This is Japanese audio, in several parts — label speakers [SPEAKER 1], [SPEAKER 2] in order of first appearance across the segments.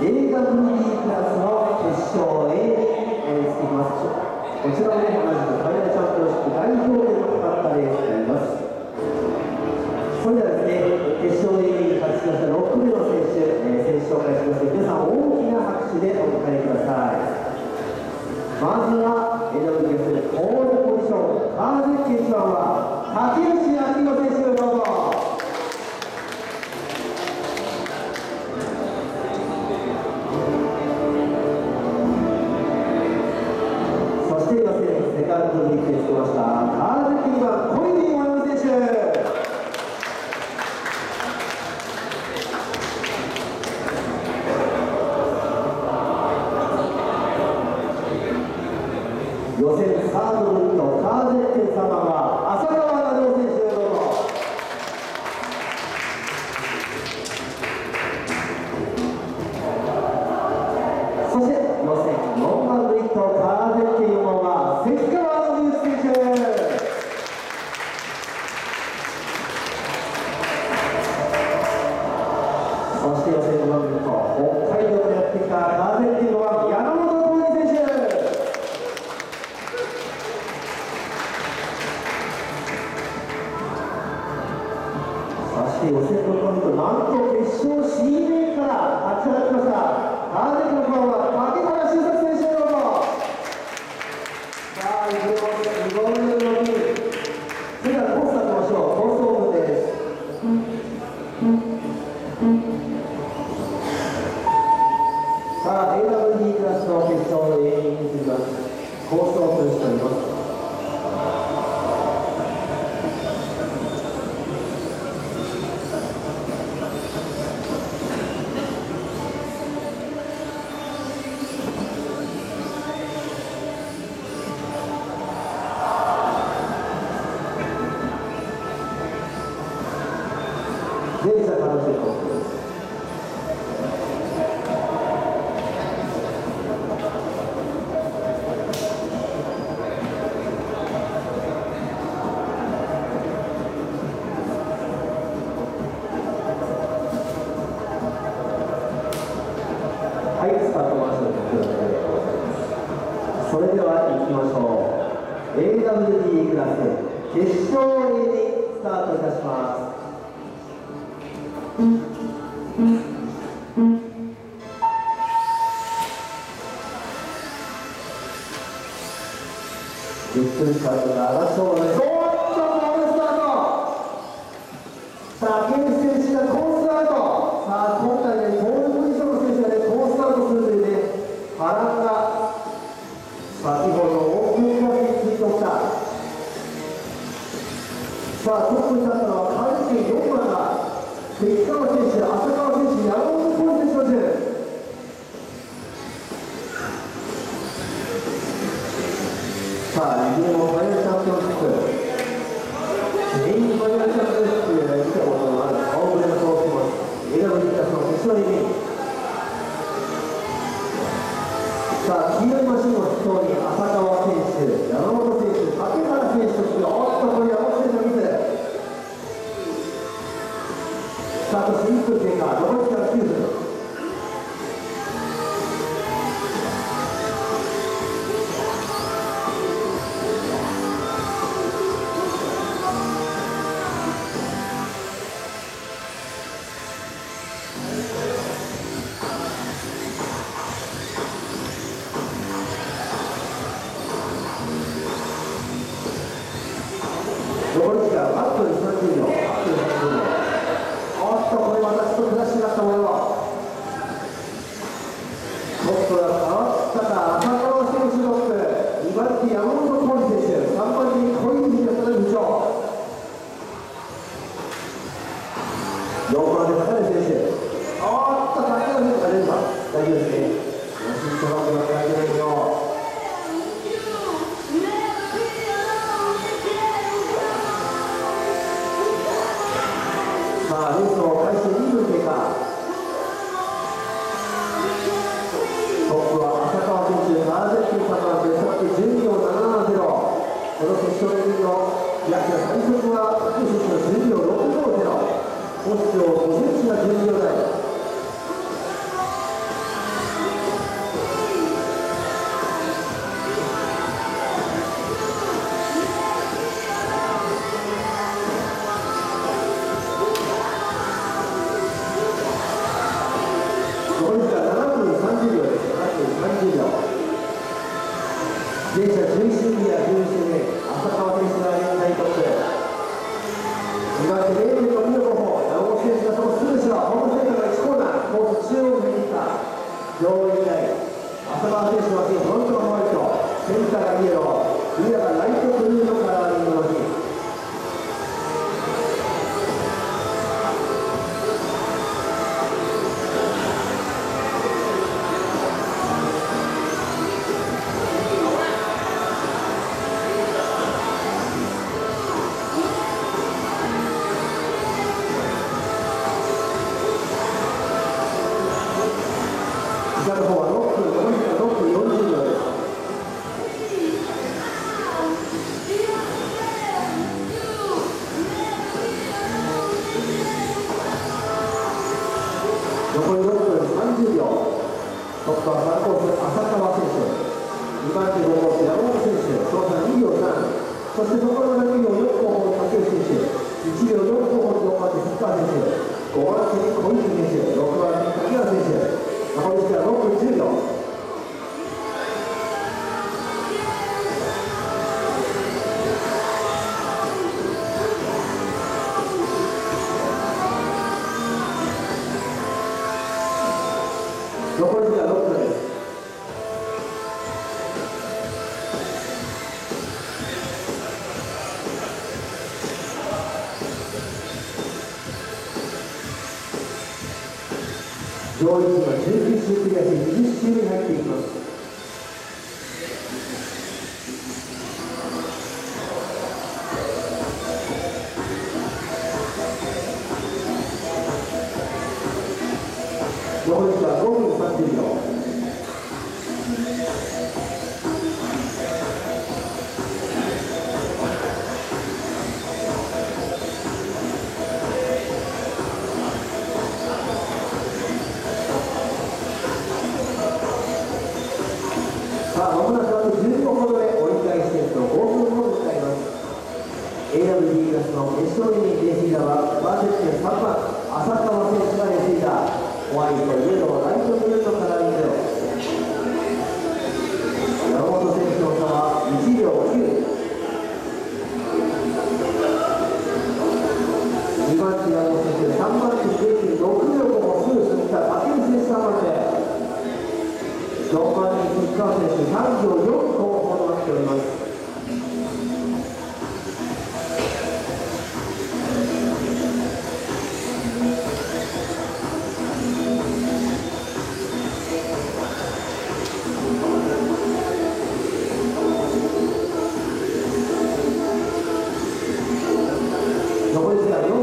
[SPEAKER 1] 映画組クラスの決勝へ、えー、進みますこちらも同じく海外チャンピオンシップ代表で戦ったレースになりますそれではですね決勝へ勝ちました6名の選手、え、選手紹介します皆さん大きな拍手でお迎えくださいまずは AWS ポールポジションカーズ1番は竹内明宏予選サードルートカーゼッケ様は浅川はいスタートマッシュの曲ます。それでは行きましょう。AWD クラス決勝にスタートいたします。啊，你给我。トップは3コース浅川選手2番手5コース山本選手その差2秒3そして残りの2秒4後方竹内選手1秒4後方4番手鈴川選手5番手に小泉選手6番手に竹原選手残り時間6分10秒残り時間上位陣は19周クリアし20周に入っていきます。残り時間5分30秒。1人に入ていた。はマーセッ3番浅川選手が入れていた。ホワイトイエローライトブルーのから入れ山本選手の差は1秒9 2番手山本選手3番手平均6秒もすぐ過ぎた。武井選手3番手4番手吉川選手3秒4残り時間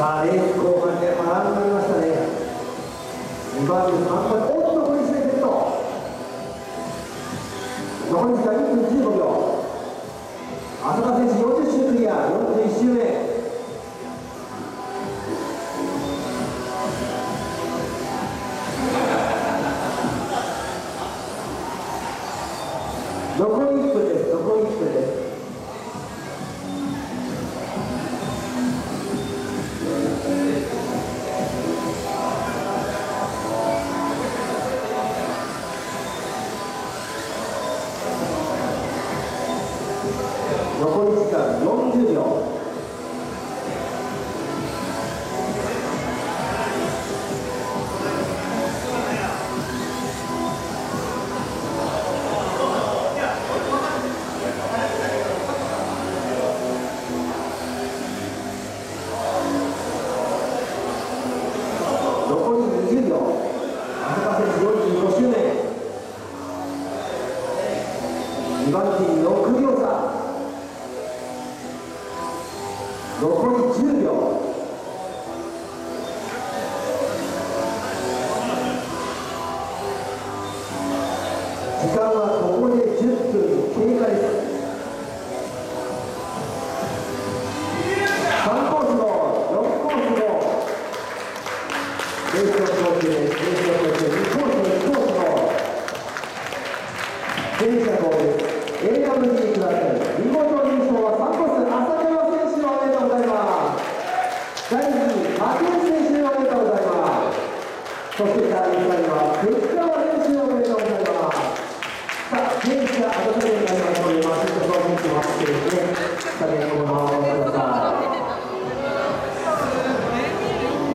[SPEAKER 1] さあレース後半で波乱になりましたね。2番手3番手おっとこれ一斉セット。残り時間1分15秒。浅田選手40周クリア41周目。残り1分です残り1分です。残り10秒。時間はここで10分経過です。3コースの4コースのレースを通してレース2コースの2コースの電車号です。AWG クラス見事優勝は3コース浅田第2位、竹内選手おめでとうございます。そして第2回は、福川選手おめでとうございます。さあ、選手が温めていただます。ので、まず、福川選手を待ってです。ね、大変このまま。